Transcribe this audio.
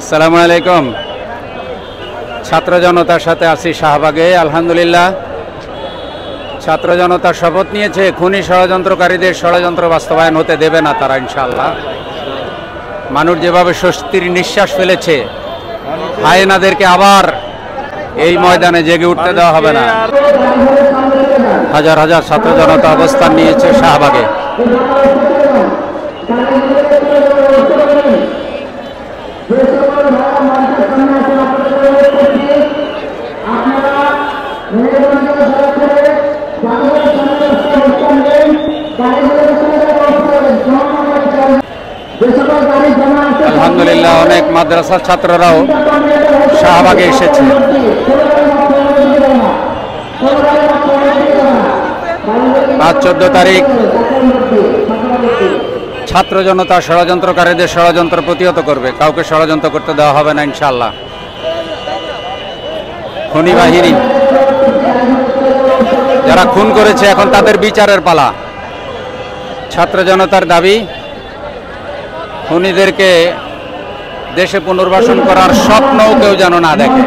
আসসালামু আলাইকুম। ছাত্র জনতার সাথে আছি শাহবাগে, আলহামদুলিল্লাহ। ছাত্র জনতা শপথ নিয়েছে, খুনি ষড়যন্ত্রকারীদের ষড়যন্ত্র বাস্তবায়ন হতে দেবে না তারা, ইনশাআল্লাহ। মানুষ যেভাবে স্বস্তির নিঃশ্বাস ফেলেছে, হায়েনাদেরকে আবার এই ময়দানে জেগে উঠতে দেওয়া হবে না। হাজার হাজার ছাত্র জনতা অবস্থান নিয়েছে শাহবাগে। আলহামদুলিল্লাহ অনেক মাদ্রাসার ছাত্ররাও শাহবাগে এসেছে। আজ চোদ্দ তারিখ। ছাত্র জনতা ষড়যন্ত্রকারীদের ষড়যন্ত্র প্রতিহত করবে। কাউকে ষড়যন্ত্র করতে দেওয়া হবে না ইনশাল্লাহ খনি বাহিনী। যারা খুন করেছে, এখন তাদের বিচারের পালা। ছাত্র জনতার দাবি, খুনিদেরকে দেশে পুনর্বাসন করার স্বপ্নও কেউ যেন না দেখে।